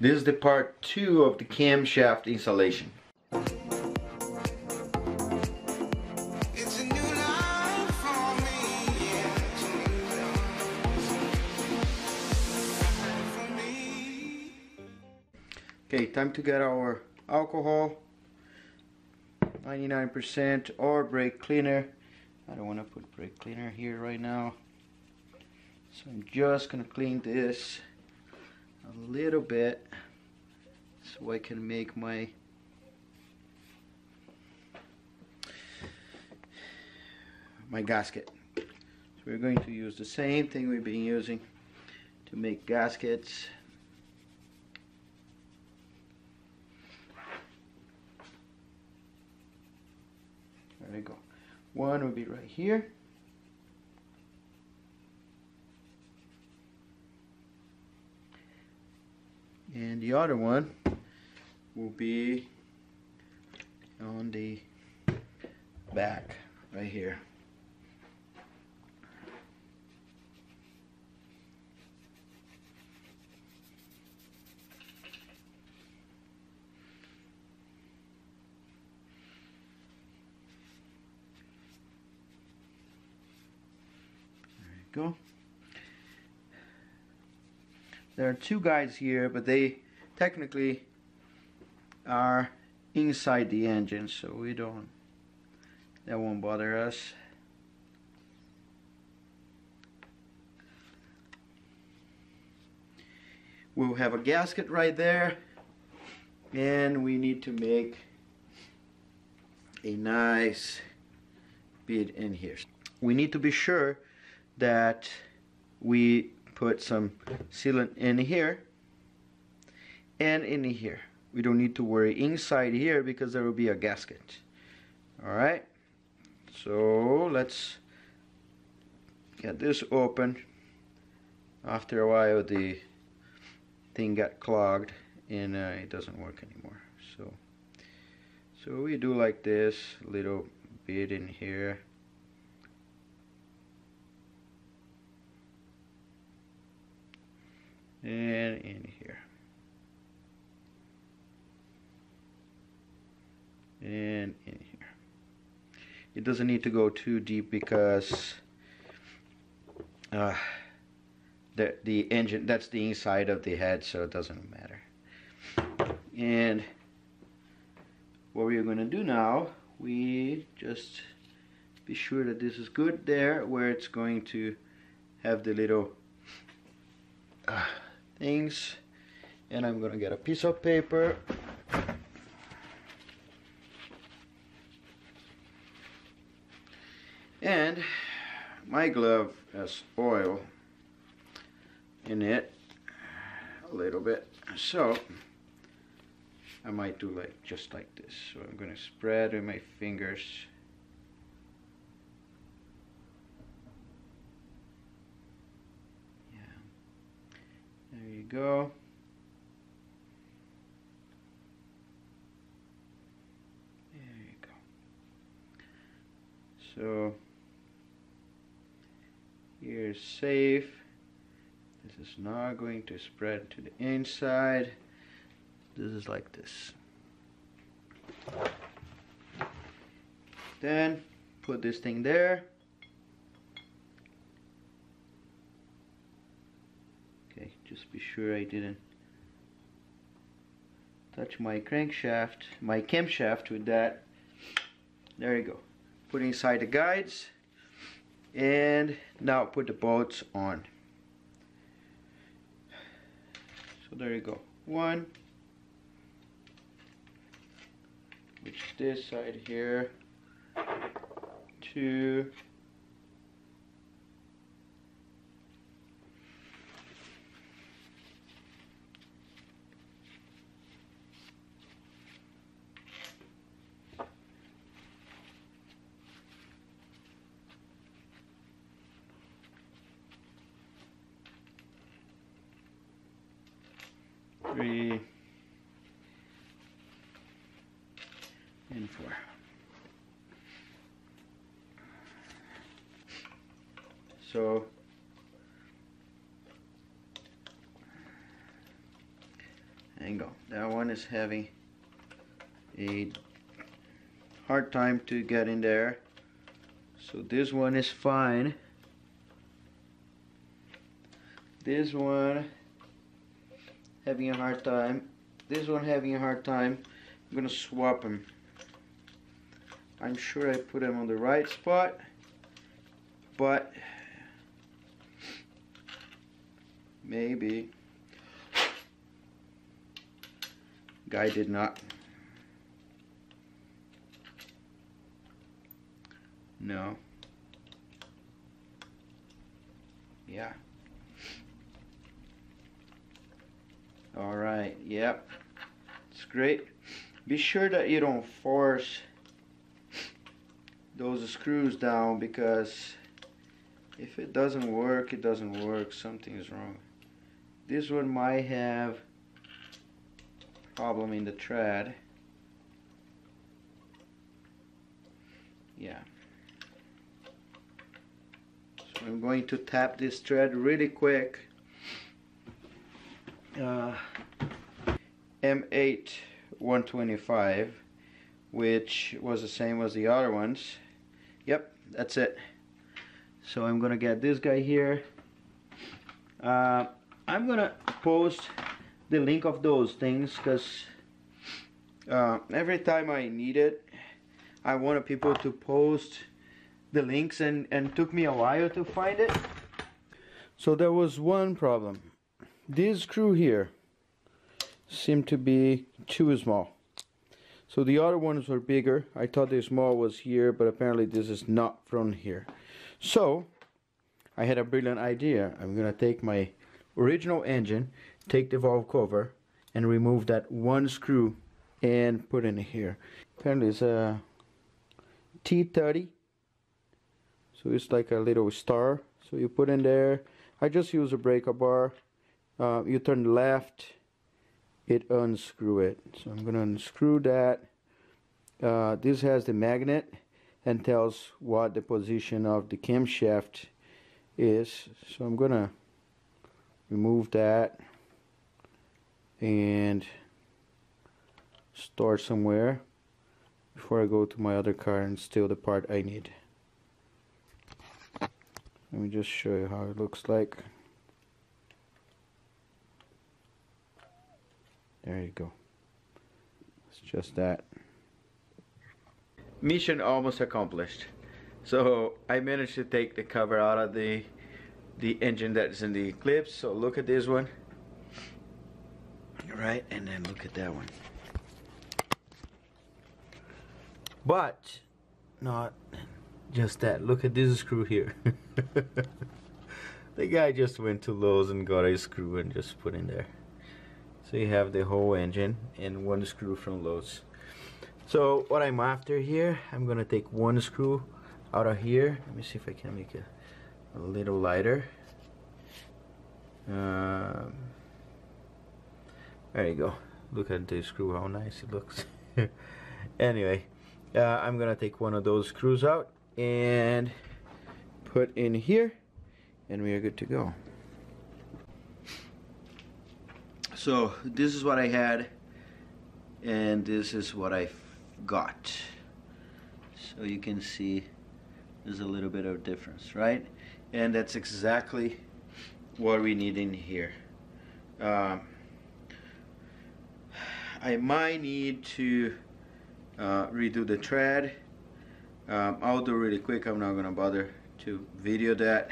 This is the part two of the camshaft installation. It's a new life for me. Yeah, it's a new life for me. Okay, time to get our alcohol. 99% or brake cleaner. I don't want to put brake cleaner here right now. So I'm just gonna clean this a little bit so I can make my my gasket. So we're going to use the same thing we've been using to make gaskets. There we go. One will be right here. And the other one will be on the back right here. go. There are two guides here, but they technically are inside the engine, so we don't, that won't bother us. We'll have a gasket right there, and we need to make a nice bit in here. We need to be sure that we put some sealant in here and in here. We don't need to worry inside here because there will be a gasket. Alright, so let's get this open. After a while the thing got clogged and uh, it doesn't work anymore. So, so we do like this, little bit in here. And in here. And in here. It doesn't need to go too deep because uh, the the engine that's the inside of the head so it doesn't matter. And what we're going to do now we just be sure that this is good there where it's going to have the little uh, things and I'm gonna get a piece of paper. And my glove has oil in it a little bit. So I might do like just like this. So I'm gonna spread with my fingers There you go. There you go. So here's safe. This is not going to spread to the inside. This is like this. Then put this thing there. Just be sure I didn't touch my crankshaft, my camshaft with that. There you go. Put inside the guides and now put the bolts on. So there you go. One, which is this side here. Two, three, and four. So hang on that one is having a hard time to get in there. So this one is fine. This one having a hard time. This one having a hard time. I'm gonna swap them I'm sure I put them on the right spot but maybe. Guy did not. No. Yeah. All right yep. It's great. Be sure that you don't force those screws down because if it doesn't work it doesn't work. Something is wrong this one might have problem in the thread. Yeah. So I'm going to tap this thread really quick. Uh, M8 125 which was the same as the other ones. Yep that's it. So I'm gonna get this guy here. Uh, I'm gonna post the link of those things because uh, every time I need it I wanted people to post the links and and took me a while to find it. So there was one problem. This screw here seemed to be too small. So the other ones were bigger. I thought the small was here but apparently this is not from here. So I had a brilliant idea. I'm gonna take my original engine take the valve cover and remove that one screw and put in here. Apparently it's a T30 so it's like a little star. So you put in there. I just use a breaker bar. Uh, you turn left it unscrew it. So I'm gonna unscrew that. Uh, this has the magnet and tells what the position of the camshaft is. So I'm gonna remove that and store somewhere before I go to my other car and steal the part I need. Let me just show you how it looks like. There you go. It's just that. Mission almost accomplished. So I managed to take the cover out of the the engine that's in the Eclipse. So look at this one. Right and then look at that one. But not just that. Look at this screw here. The guy just went to Lowe's and got a screw and just put in there. So you have the whole engine and one screw from Lowe's. So what I'm after here I'm gonna take one screw out of here. Let me see if I can make it a little lighter. Um, there you go. Look at the screw how nice it looks. Anyway uh, I'm gonna take one of those screws out and put in here and we are good to go. So this is what I had and this is what I got. So you can see there's a little bit of difference right and that's exactly what we need in here. Um, I might need to uh, redo the thread. Um, I'll do really quick. I'm not gonna bother to video that.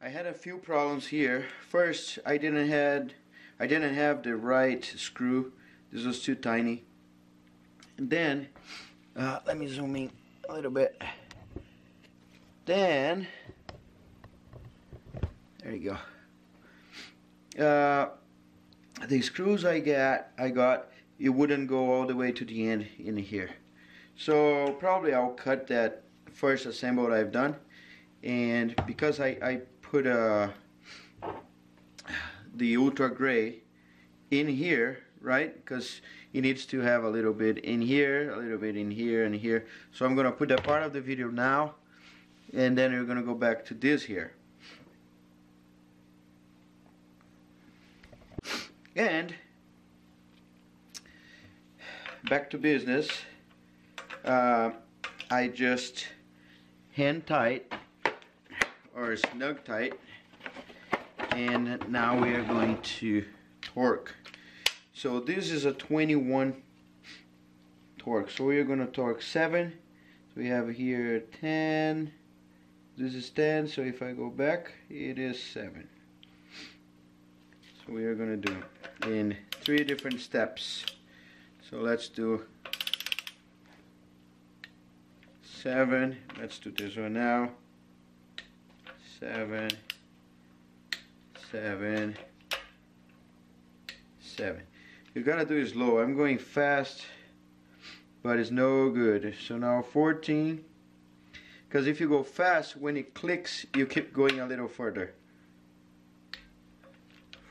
I had a few problems here. First I didn't had I didn't have the right screw. This was too tiny. And then uh, let me zoom in a little bit. Then there you go. Uh, the screws I got I got it wouldn't go all the way to the end in here. So probably I'll cut that first assemble I've done. And because I, I put uh, the ultra gray in here right? Because it needs to have a little bit in here a little bit in here and here. So I'm gonna put that part of the video now and then we're gonna go back to this here and back to business. Uh, I just hand tight or snug tight and now we are going to torque. So this is a 21 torque. So we are going to torque 7 so we have here 10 this is 10 so if I go back it is 7 so we are going to do in three different steps. So let's do 7 let's do this one now. 7 7 7 you gotta do it slow. I'm going fast but it's no good. So now 14 because if you go fast when it clicks you keep going a little further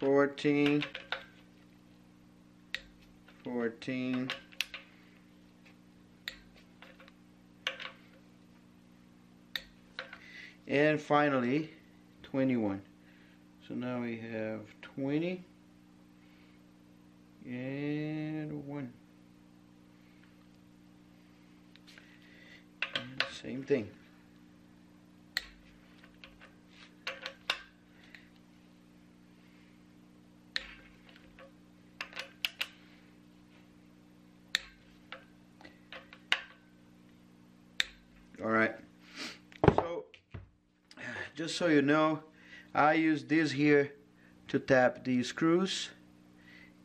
14 14 and finally 21 so now we have 20 and 1 and same thing all right so just so you know I use this here to tap these screws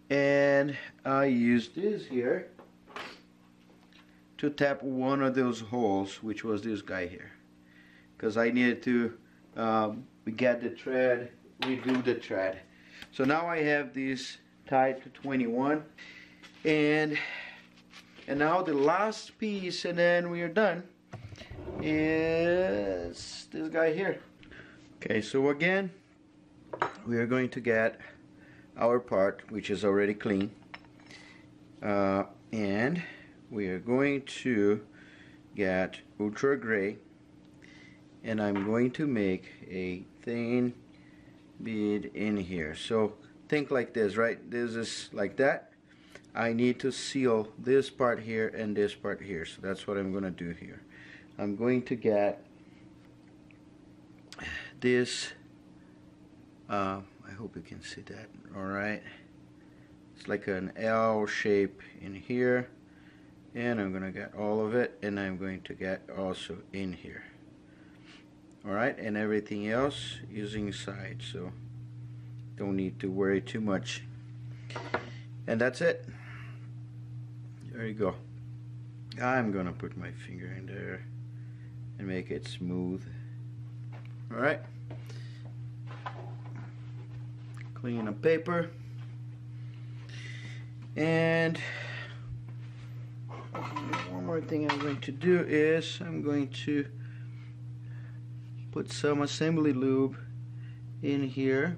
and I use this here to tap one of those holes which was this guy here. Because I needed to um, get the thread redo the thread. So now I have this tied to 21 and and now the last piece and then we are done. Is this guy here okay so again we are going to get our part which is already clean. Uh, and we are going to get ultra gray. And I'm going to make a thin bead in here. So think like this right? This is like that. I need to seal this part here and this part here. So that's what I'm gonna do here. I'm going to get this uh, I hope you can see that alright it's like an L shape in here and I'm gonna get all of it and I'm going to get also in here alright and everything else using inside so don't need to worry too much. And that's it. There you go. I'm gonna put my finger in there and make it smooth alright clean up paper. And one more thing I'm going to do is I'm going to put some assembly lube in here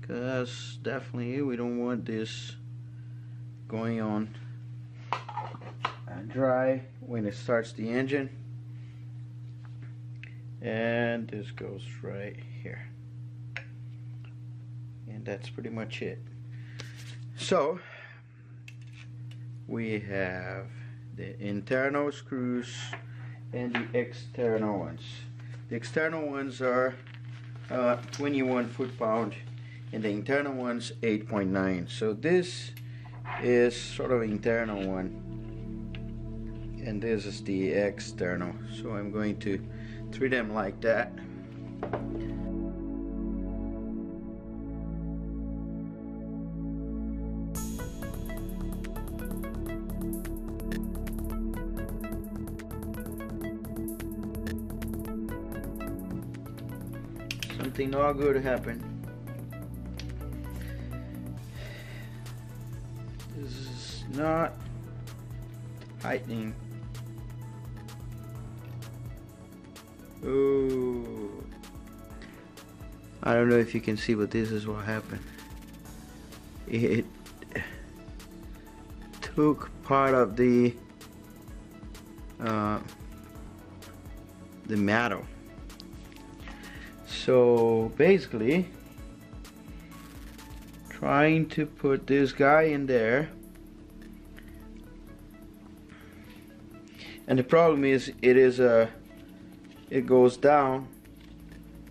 because definitely we don't want this going on dry when it starts the engine and this goes right here. And that's pretty much it. So we have the internal screws and the external ones. The external ones are uh, 21 foot-pound and the internal ones 8.9 so this is sort of internal one and this is the external. So I'm going to treat them like that. Something not good happened. This is not tightening Ooh. I don't know if you can see, but this is what happened. It took part of the uh, the metal. So basically, trying to put this guy in there and the problem is it is a it goes down.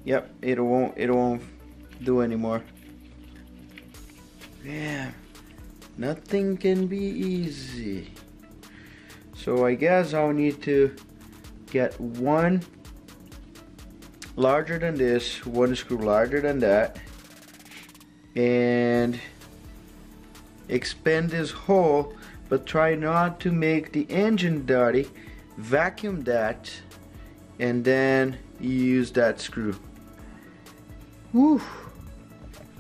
Yep it won't it won't do anymore. Yeah nothing can be easy. So I guess I'll need to get one larger than this one screw larger than that and expand this hole but try not to make the engine dirty vacuum that and then you use that screw. Whew.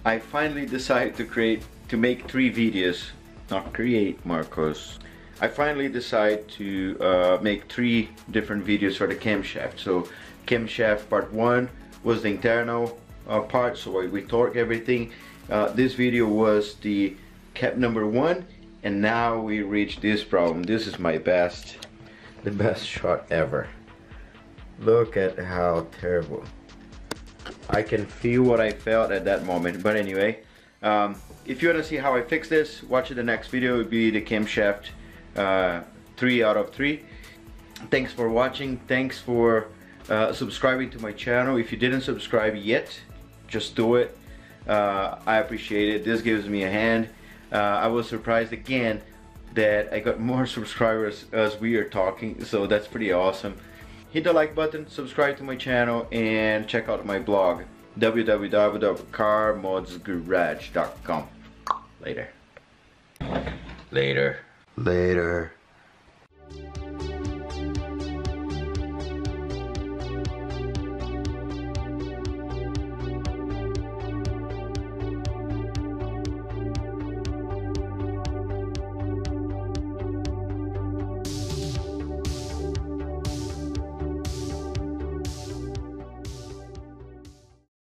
I finally decided to create to make three videos. Not create Marcos. I finally decided to uh, make three different videos for the camshaft. So camshaft part one was the internal uh, part so we torque everything. Uh, this video was the cap number one and now we reach this problem. This is my best the best shot ever look at how terrible. I can feel what I felt at that moment. But anyway um, if you want to see how I fix this watch the next video. It would be the camshaft uh, 3 out of 3 thanks for watching. Thanks for uh, subscribing to my channel. If you didn't subscribe yet just do it. Uh, I appreciate it. This gives me a hand. Uh, I was surprised again that I got more subscribers as we are talking. So that's pretty awesome hit the like button subscribe to my channel and check out my blog www.carmodsgarage.com later. Later. Later